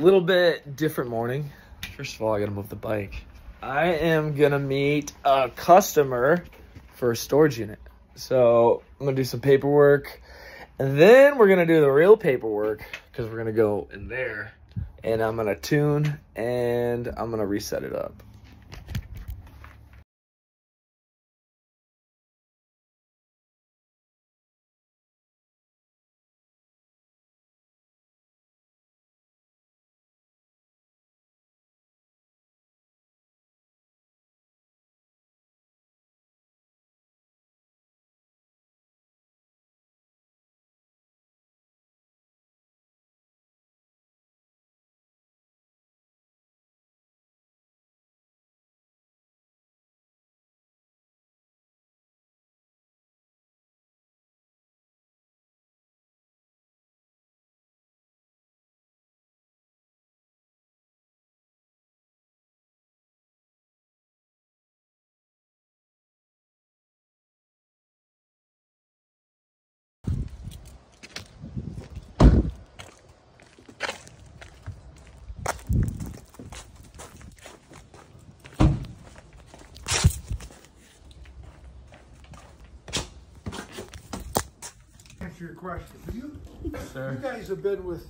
little bit different morning. First of all, I gotta move the bike. I am gonna meet a customer for a storage unit. So I'm gonna do some paperwork and then we're gonna do the real paperwork because we're gonna go in there and I'm gonna tune and I'm gonna reset it up. Answer your question. You, Sir. you guys have been with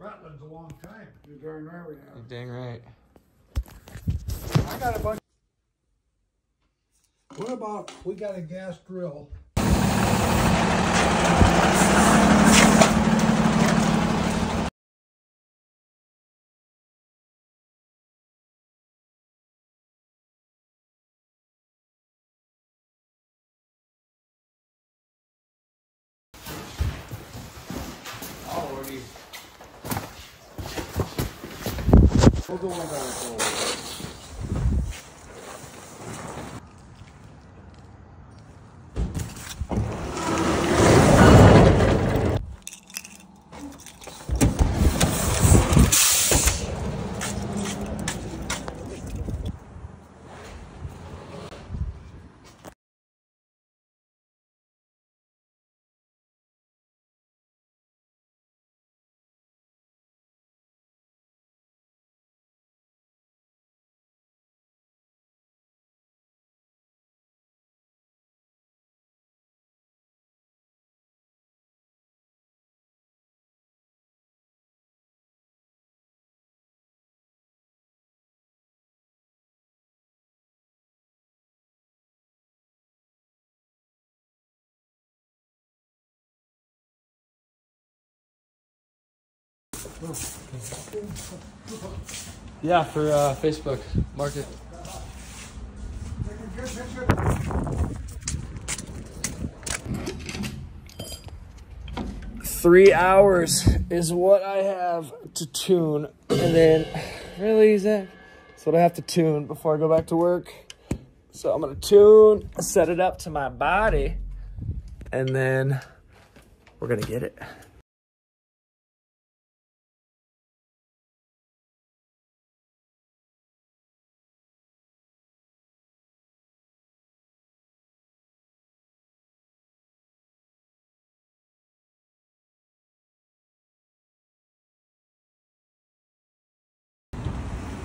Rutland's a long time. You're darn right we have. Dang right. I got a bunch. What about, we got a gas drill. We'll go on down and Yeah, for uh, Facebook Market. Three hours is what I have to tune. And then, really, Zach? That's what I have to tune before I go back to work. So I'm gonna tune, set it up to my body, and then we're gonna get it.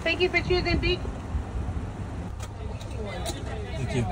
Thank you for choosing Beak. Thank you.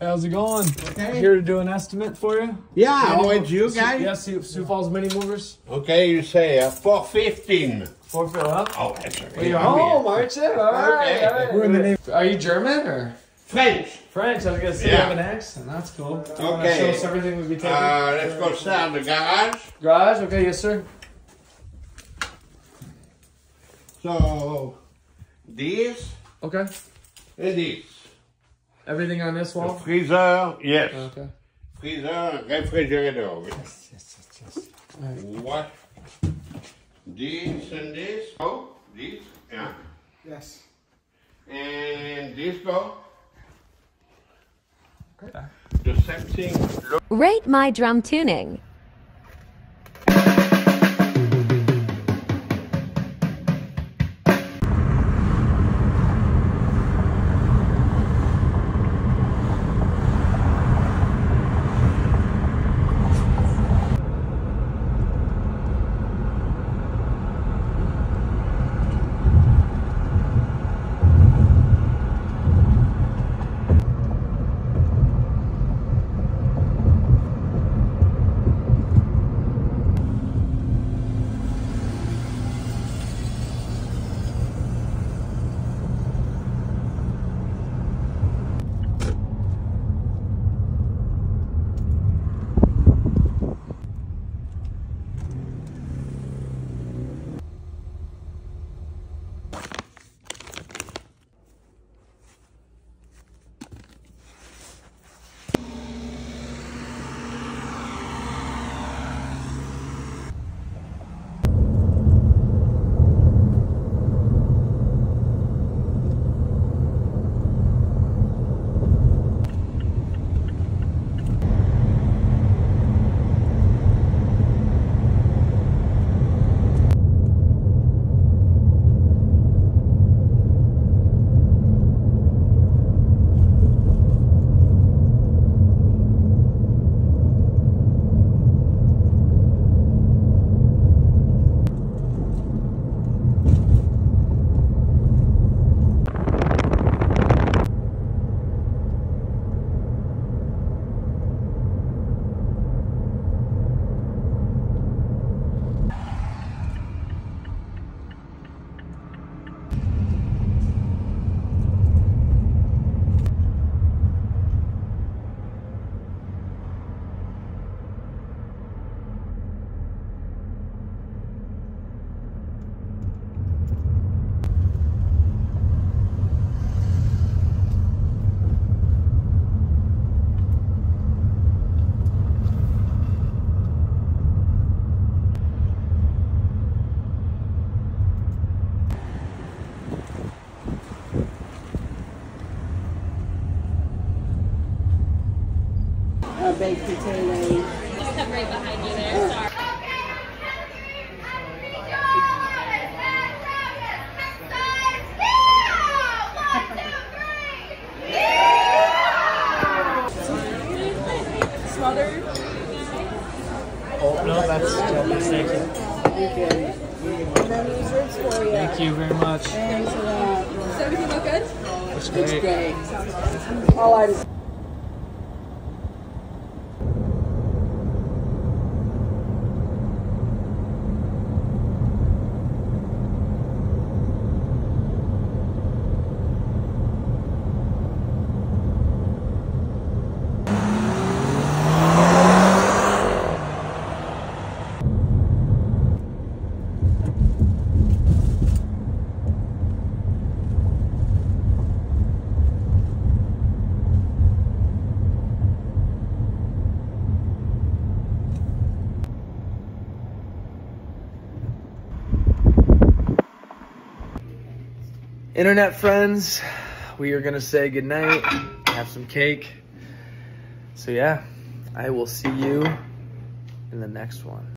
How's it going? Okay. Here to do an estimate for you. Yeah, I'm with you guys. Yeah, Sioux, Sioux Falls Mini Movers. Okay, you say uh, 415. Fort huh? Oh, that's okay. You're home, aren't you? All right, Okay. all right. We're in the name- Are you German or French. French? I was gonna say you Yeah. have an accent. That's cool. Do you wanna Okay. show us everything we'll be taking? Uh, let's go start the garage. Garage. Okay, yes, sir. So, this Okay. and this. Everything on this The wall. freezer, yes. Oh, okay. Freezer, refrigerator. what this and this go, this, yeah, Yes. and this go. Okay. The same thing. Rate my drum tuning. A baked potato. come right behind you there. Sorry. Smothered. Oh, no, that's Thank you. You. And then these for you. Thank you very much. Thanks a lot. Does everything look good? It's great. great. All items. Internet friends, we are gonna say goodnight, have some cake. So yeah, I will see you in the next one.